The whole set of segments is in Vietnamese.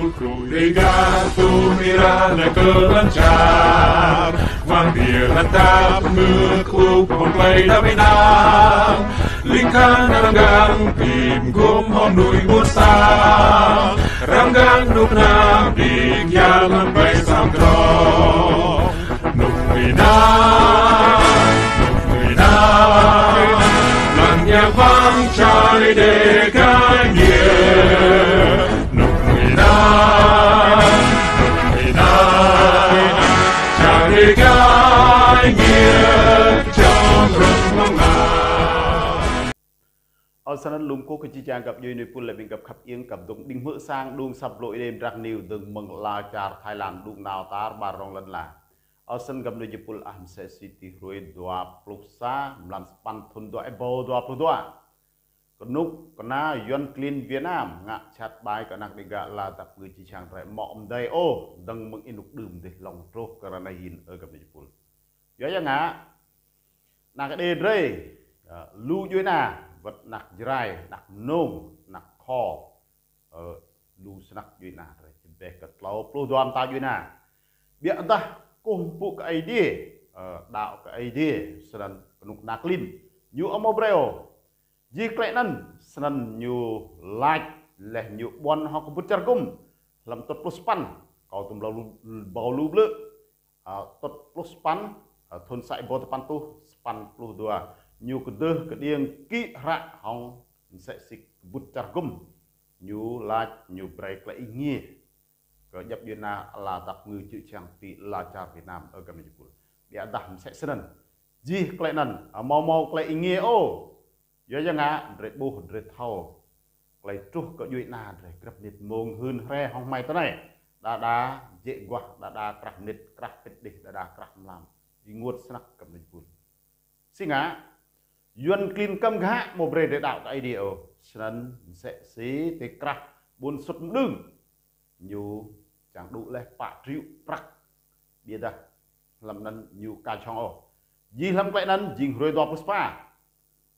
sepulcro Legato mirada ke lancar Vang dia rantap Mekuk hon play đã bị nam Linh khang ranggang Tìm gom hon đuôi buốt xa Ranggang nục nam Đi kia lần bay sam trò Nục người nam Nục người nam Lần nhạc vang trái để លុំគូគឺជាយ៉ាងកັບយុយនៃពុលលេបិងកັບខាប់អៀងកັບដងឌីងហឺសាងឌូងសាប់លុយដេមរ៉ាក់នីវដឹងមងឡាចារថៃឡានឌូងណៅតារបារងលិនឡាអសិនកັບនុយពុលអាំសេស៊ីទីរួយដួប្លុកសាម្លាំស្ប៉ាន់ធុនដួអេបោដួប្លុកដួ កនុកកណាយន់ក្លីនវៀតណាមងាក់ឆាត់បាយកណាក់វិកាឡាតាពឺជីឆាងត្រែម៉ក់អំដៃអូដឹងមឹងអ៊ីនុកឌឹមទេឡងត្រុសករណៃយិនអើកំនិជពុលយោយ៉ាងណាណាក់ដេរេលូយយណាវត្តណាក់ច្រៃណាក់នងណាក់ខអឺលូស្នាក់យយណាត្រែចំបេះកក្លោព្រោះយំតាយយណាបៀអន្តះគុំពួកកអីឌីអឺដាក់កអីឌីស្រនកនុកណាក់លីនយូអមអប្រេអូ jiklenan senan nyu like leh nyu buan hok bucar gum. Lam tot plus pan kau tum lalu bau lu ble tot plus pan ton sai bot pan tu span plus dua. Nyu kedeh kedieng ki ra hong se sik bucar gum. Nyu like nyu break le ingi ke jap yu na la tak ngu chu chang ti la cha vi nam e kam ni pul dia dah se senan ji klenan mau mau kle ingi o oh. យយ៉ាងណារេបុសរេថោក្លៃទុះក៏យួយណារេក្រឹបនិតមងហឿនរ៉ែហងម៉ៃតណែដាដាយេវះដាដាក្រាស់និតក្រាស់ពេតឌីដាដាក្រាស់ម្លាំយងួតស្នាក់កំនិពុលសិង្ហាយួនគ្លីនកំកាមកប្រេដេដាក់អីឌីអូឆ្នាំសេស៊ីទេក្រាស់បួនសុតមឹងញូចាំងឌុលេះប៉ត្រីវប្រាក់បៀដាលំនិនញូកាឆងអូយីលំក្លែកនិនជីងរួយដបពុស្បា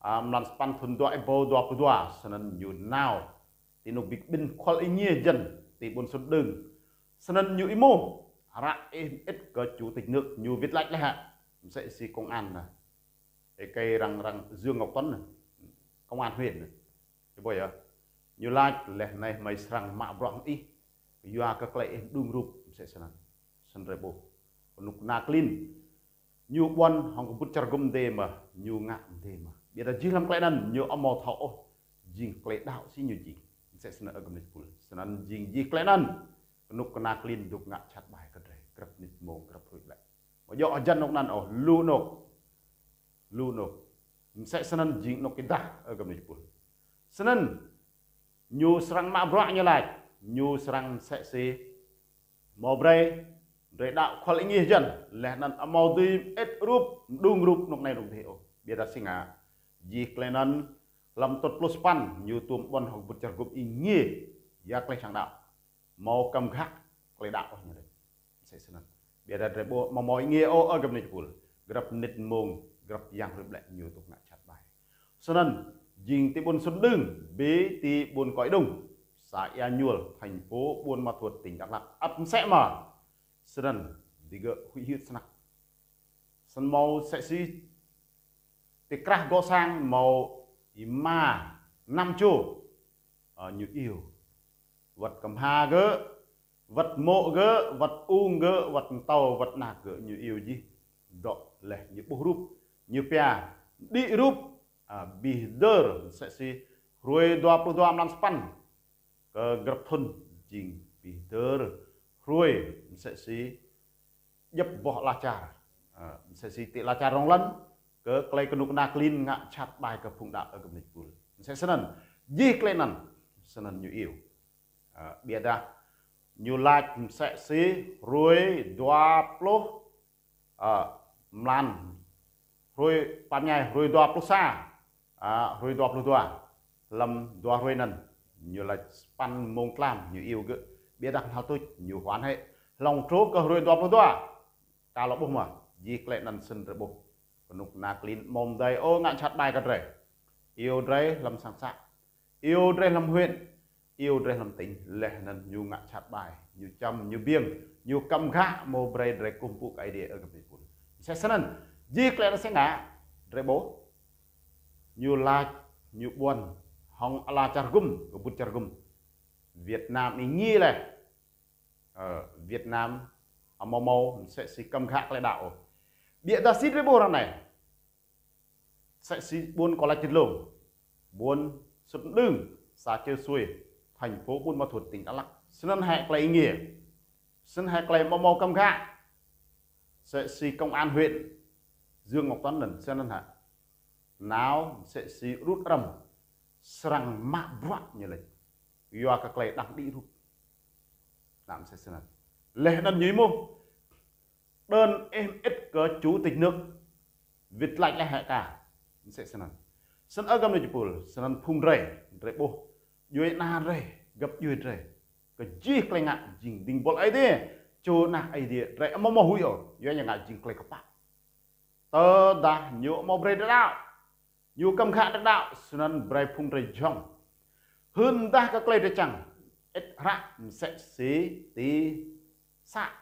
am lan span thun do bo do pu do sanan nyu now ti no big bin khol i nhie dân ti bun sut đừng sanan nyu imo ra ít có chủ tịch nước nyu viết lách ha. Sẽ si công an này cây răng răng Dương Ngọc Tuấn này, công an huyện này. Cái bây giờ như lại lệ này mày sang mạ brong đi, Yua các lệ đung rụp sẽ sanan sân rebo nuk naklin nyu như bon hong bút char gum de mà. Nyu ngạ de mà biết là chỉ làm cái nan nhiều âm màu thọ jing cái đạo xin nhiều gì sẽ sân ở gum pul sân jing ji klệ nan nục nạc clean đục ngã chặt bài cái đấy gặp nít mong gặp rồi lại. Mà do dân nục nan ở lu nục luno sẽ sanan jing ở kita agam ni pun ăn nhiều serang mà bra như lại nhiều serang sẽ se mò bre để đạo khol chân jan le nan amau tìm ít rup dung rup nok này ruk thế biết là sinh à klenan lam tot plus pan, nyu tum bon hok but char gup ingi ya kle chang đạo mau cầm khắc kle đạo nya đấy sẽ sanan bia da re bo, mo mo ingi o agam ni pul grab nit mong grab yang rib lệ nhiều tục nạ chặt bài cho nên dình tì buôn xuân đừng bế tì buôn cõi đông xã Ea Nhuel thành phố Buôn Ma Thuột tỉnh Đắk Lắk ấp sẽ mở cho nên đi gỡ hủy hiết sẵn sân màu sẽ si tì krah go sang màu ima năm chu. Ở như yêu. Vật cầm ha gỡ vật mộ gỡ vật u gỡ vật tàu vật nạc gỡ như yêu gì đó lệ như bố rúp. Như pia đi rup uh, bihder sẽ si. Ruồi 22 năm span. Ke gặp thun jing bihder ruồi sẽ si. Dập bỏ la char à, sẽ si tị la char rong lân ke klei kenuk linh ngak chat bài ke phung đạo ở cầm nịch pul sẽ senen ji klenan senen như yêu à, bia da như like sẽ si ruồi 20 uh, mlan rồi pan nhai rồi plô xa. À rồi plô plusa lâm doa rồi nần. Như là pan mông lam như yêu gỡ bia rằng thao tôi nhiều hoán hệ. Lòng trố cơ rồi plô plusa ta lọ bông mà. Di cây nần sân rồi bông nục nạc lin mồm đầy, ô ngạn chặt bài cật rể. Yêu đây làm sáng sạ yêu đây làm huyện. Yêu dre lam ting leh nan nyu ngak chat bai nyu cham nyu bieng nyu kam ga mo bre dre ở ka idea sẽ sẵn nần sanan ji nó sẽ ngã. Dre bố như la như buồn hong gùm của bút chargum Việt Nam ý nghi này ở ờ, Việt Nam à ở màu màu sẽ xí cầm khác lại đạo bịa ta xít với bồ này. Sẽ xí buôn có lại tiền lồng buôn sụp lưng, xa chơi xuôi. Thành phố buôn ma thuật tỉnh đắk lắk. Xin hẹn lại nghĩa. Xin hẹn lại mau mau cầm gạ sẽ xí công an huyện. Dương Ngọc Tuấn lần xin hẹn nào sẽ xí rút rầm. Serang mạ buat như lịch do các klei đặc đi rút. Làm sẽ xin lệ đơn nhí mô đơn em ít có chủ tịch nước. Việt lạnh là hệ cả? Sẽ xin sân ở gam chụp sân phun rầy rầy bố. Dưới na rầy gặp dưới rầy. Cái gì cái ngạ jing ding bol ấy đi cho na ấy đi rầy mà mà hui rồi. Dưới nhà ngạ jing cái bạc. Tớ đã nhớ mà bray đạo nhu cầm khả đắc đạo là rầy phung rầy jong hơn ta các cái rầy chẳng, ít rạ sẽ xí tí sạc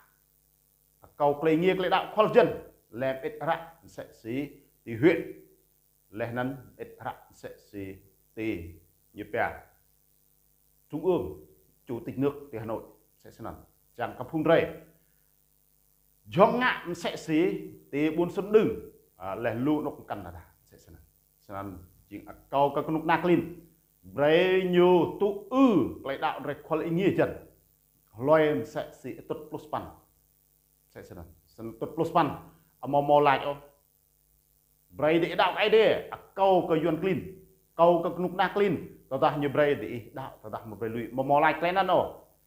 cầu klei nghe klei đạo collagen chân lem ít ra sẽ xí thì huyện leh nắn ít ra sẽ xí thì như bè trung ương chủ tịch nước thì hà nội sẽ xin chẳng có phun rầy do ngạn sẽ xí thì buôn xuân đừng leh lu nó cũng cần là sẽ xin Senan jing akau nút nạc lên Bre nhiều tụ ư lại đạo re kwal nghĩa chân loài sẽ xí tốt plus bằng sẽ senan. Sen tut plus pan. Amo mo lại o. Bray di đạo ai de akau ka yuan klin. Kau na clean, naklin. Tata như Bray di đạo. Tata mo bre lui mo mo lại klai nano.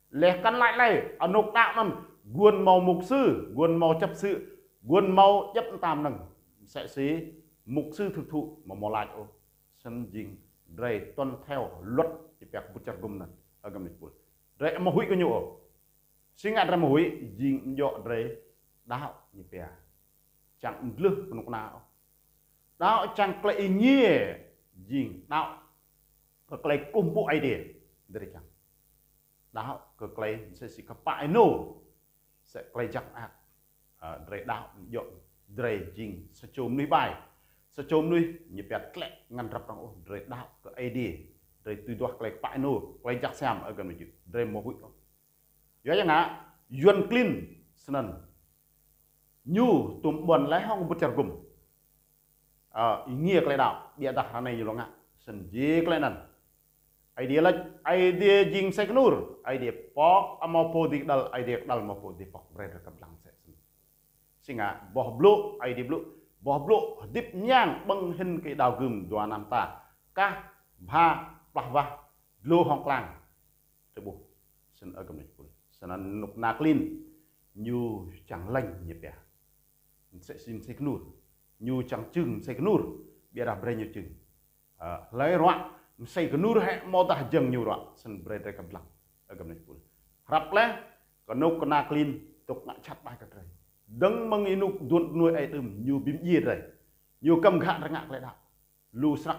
Leh kan lại lại anuk à, đạo nan guôn màu mục sư, guôn màu chấp sự, guôn màu chấp tam nằng. Sẽ xí mục sư thực thụ. Mà mò lại ô sân dinh Bray tuân theo luật. Thì bẹc bút chặt gum Bray ở gầm lịch bụi rầy mà hủy cái nhộ sinh ra mũi hủy dọ rầy đạo như bè. Chẳng lư của nục nào. Đạo chẳng klei nhie dinh đạo cụm bộ ý ide dari chẳng. Đạo ke klei sẽ si bại nổ sẽ klei chẳng ác. Rầy đạo dọ rầy dinh sẽ chôm nuôi bài secom nuih nyepet klek ngan rap đạo oh ai da ke tùy đoạt tu bại nổ pa chẳng xem ở gần mình meju mô hụi không? Yo ya nga yuan clean snan nyu tum bon lai hong bu gum a ngie klek da bia da hana yu longa sen ji klek nan idea la idea jing sek nur idea pok amo po dik dal idea dal mo po dik pok bre ka blang se singa boh blu idea blu boh blu dip nyang bang hin ke đào gum do nam ta. Ka ba bà ba lô hong klang tebu sen xin ở cầm này xin ăn nục nạc linh như chẳng lành nhịp bè. Sẽ xin sẽ nút như chẳng chừng sẽ nút bia ra bray như chừng. Ờ, lấy roạn sẽ cái nút hệ mô ta dừng nhiều roạn xin bray ra cầm lặng. Ở cầm này rap lẽ còn nục nạc linh tục ngã chặt bài cả trời đấng deng menginuk dun nuôi ai tum nyu bim ye rai nyu gạ ra ngạc lại đạo. Lu srak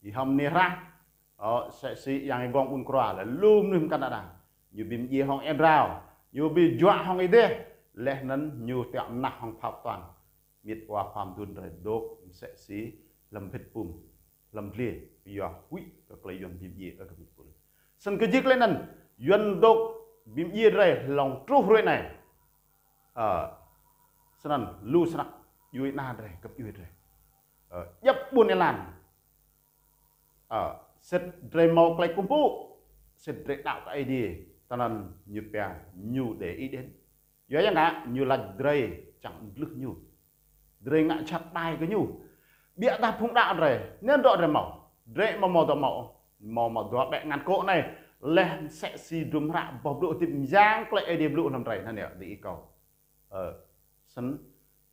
i ham ne ra. Ờ, o se si yang gong un kroa là lu num kanada kra la lum nim hong em rao nyu bi jwa hong i de le nan nyu te na hong phap toàn. Miệt qua phàm dun rai dok se si lam phet pum lam ple yo hui ka klai yon bim ye ka bim pul san ke gì le nan yon dok bim ye rai long tru rai này. Ờ, à senan lu senak yui na dre kep yui ờ, dre yap bun elan set ờ, dre mau klai kumpu set dre đạo cái ta tanan như pia nyu để ý đến. Yo yang ngã như là dre chẳng lực nyu dre ngã chặt tay cái nyu bịa ta phung đạo rồi, nên đội rồi màu dre mà màu đỏ màu màu mà đó bẹ ngàn cỗ này lên sẽ si đúng rạ bọc độ tìm giang lại đi lụ nằm rầy. Nè nè ý cầu ờ sen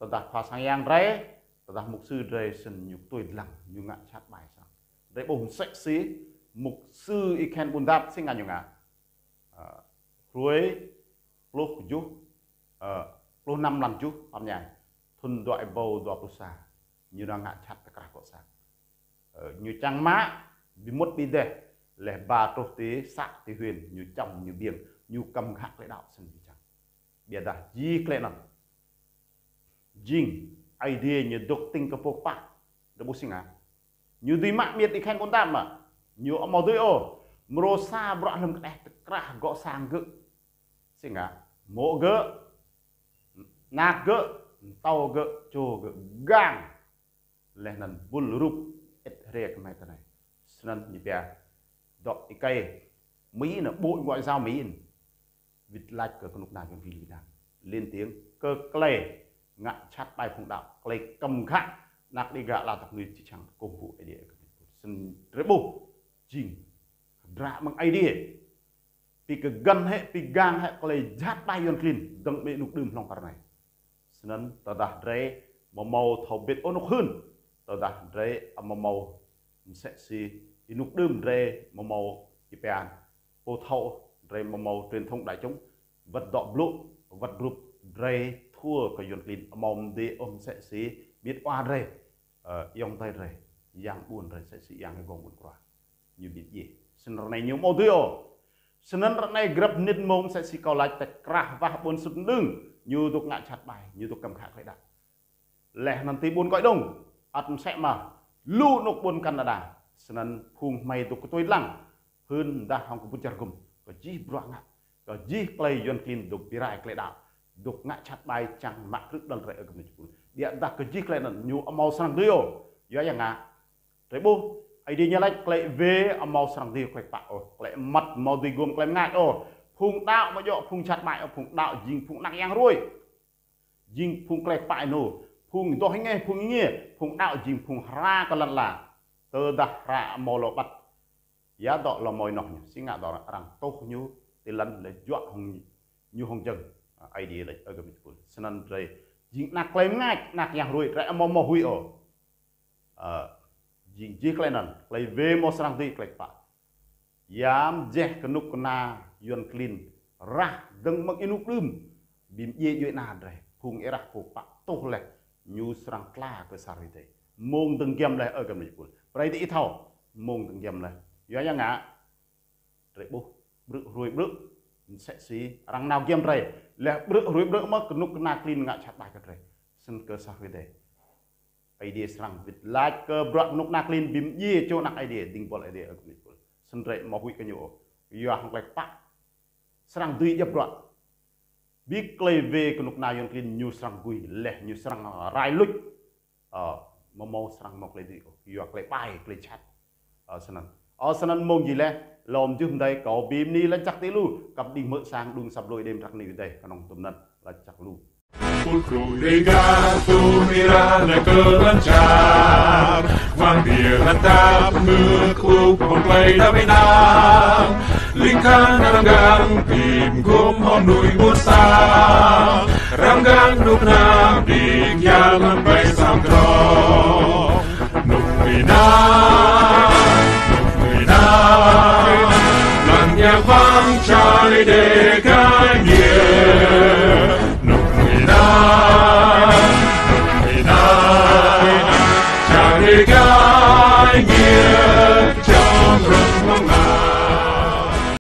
sang giang yang ta đặt mục sư rầy sân nhục tuổi lặng như ngã chặt bài sang. Re bùng seksi mục sư iken bùn đáp sinh ngàn như ngàn Ờ, ruối lúc chú ờ, lúc năm lần chú làm nhảy thun đoại bầu đoạt lúc xa như đang ngã chặt tất cả cọ sang ờ, như trang má bị mất bị đề lẽ ba trô tế sạc tế huyền, như chồng, như biển, như cầm hạc lễ đạo sân chẳng bia đã gì lệ năng jing idea như độc tinh cơ phục bạc đó bố sinh à như đi mạng miệt đi khen con tam mà. Như ông màu tươi ô. Mro sa bro lầm cái krah gõ sang gỡ sinh à mộ gỡ nạc gỡ tàu gỡ chô gỡ gang leh nan bul rup et rek mai tanai snan ni bia dok ikai mỹ là bộ ngoại giao mỹ vịt lạch cờ con nào trong Việt Nam lên tiếng cơ clay ngạn chát bài phong đạo clay cầm khắc nạc đi gạ là tập người chỉ chẳng công vụ idea sân rebu jing dra mang idea pi ke gan he pi gang he clay jat bài yon clean dang be nuk dum long karnai snan tadah dre mau mau thau bet onuk hun tadah à dre amamau sẽ si inuk dum dre mau mau an, ô thấu rồi mà màu truyền thông đại chúng. Vật đọ blue vật group rồi thua cái yon clean. À Mong đi ông sẽ si biết qua rồi ờ, yong tay rồi yang buồn rồi sẽ si, yang gom buồn qua như biết gì? Sinh này nhiều màu tươi sinh này grab nít mông sẽ xì cầu lại tại krah và buồn sụt lưng. Như tục ngại chặt bài như tục cầm khả khởi đặt lẽ nanti buồn cõi đông atm sẽ mà lu nục buồn Canada sinh phung mày tục tôi lăng hơn dah có bút jar gum có chi bro ngã, kệ chi play yon kin duk pirai kle da duk chặt chat chẳng chang mak rực dal re agam chipun điện dah ko chi kle nan nyu amau sang dio yo ya nga re bu ai đi nhà lại kle về màu sang đi kle bạc ô kle mặt màu đi gồm kle nga ô. Phùng đạo mà dọ, phùng chặt chat ô, phùng đạo phùng nặng nak yang dính phùng phung bại nổ phùng phung hay nghe, phùng nghe, phùng đạo dính phùng ra cái lần là. Tơ đặt ra màu lộ bat giá đó là mồi nọ xin ngạ là rằng tốt nhu. Thì lần để dọa hồng như hồng chân à, ai đi lấy ở cái mình cũng xin rồi dính nạc lấy ngay nạc yang rồi ra màu màu huy ô. Ờ, dính dính lấy nần lấy về mò sang đi lấy pa yam je kenuk kena yun clean rah deng mak inuk lum bim ye yo na dre phung era ko pa to le nyu sang kla ke sarite mong deng gem le ở cái mình cũng prai ti thao mong deng gem le yo yang ngạ re bu bru ruồi bru sẽ si răng nào gem re le bru ruồi bru mà kenuk kena clean ngạ chat bai ke re sen ke sarite idea serang bit like ke brak nuk nak lin bim ye cho nak idea ding bol idea aku ni pun sendre mo hui kenyo, yo hang lek pak serang dui je brak bi klei ve ke nuk na yon klin nyu serang gui leh nyu serang rai lut ờ mo mau serang mau klei di yo klei pai klei chat ờ sanan ờ sanan mong gì le lom chứ hôm đây có bim ni là chắc tí lu cặp đi mỡ sang đung sập lôi đêm chắc ni đây kanong tum nan là chắc lu Legatul Mirana Kelancar Wanneer het tafelmuur groep ontleed op een naam Linkan Ramgang Pim Gum Honui Bursa Ramgang Nukna Dik Yalan Bay Samtro Nukmina Nukmina Lanya Vang Charlie Deka